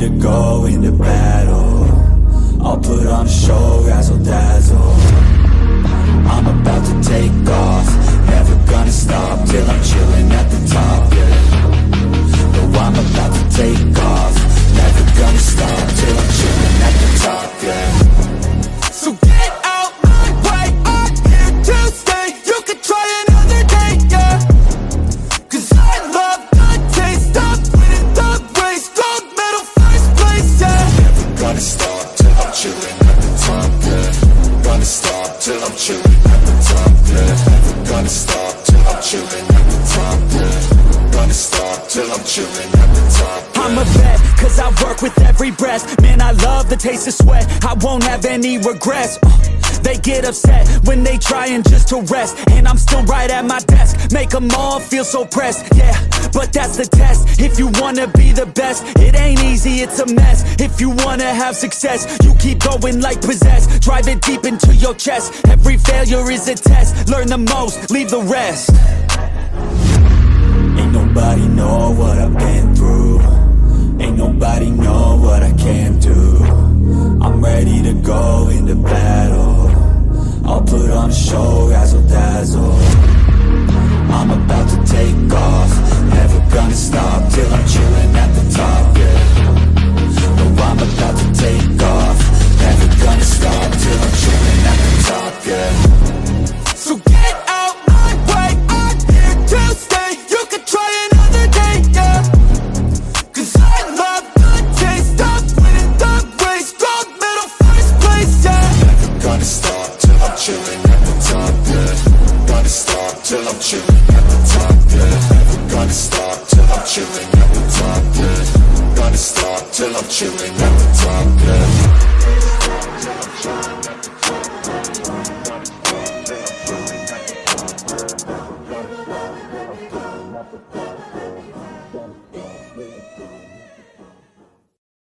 to go into battle. I'll put on a show, razzle dazzle chilling at the top, yeah gonna stop till I'm chilling at the top, yeah Gonna stop till I'm chilling I'm a vet, cause I work with every breath. Man, I love the taste of sweat. I won't have any regrets. Uh. They get upset when they trying just to rest. And I'm still right at my desk. Make them all feel so pressed, yeah But that's the test. If you wanna be the best It ain't easy, it's a mess. If you wanna have success You keep going like possessed. Drive it deep into your chest. Every failure is a test. Learn the most, leave the rest. Ain't nobody know what I've been put on a show, razzle dazzle till I'm chilling at the top, yeah Never gonna stop till I'm chilling at the top, yeah Gonna stop till I'm chilling at the top, yeah